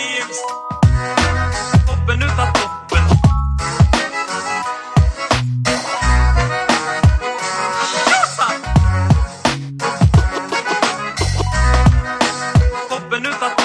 Williams. Toppen utav toppen. Toppen utav toppen.